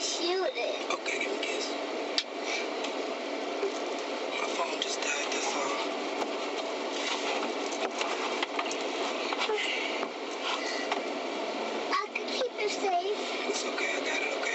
me shoot it. Okay, give me a kiss. My phone just died, that's all. I could keep it safe. It's okay, I got it, okay?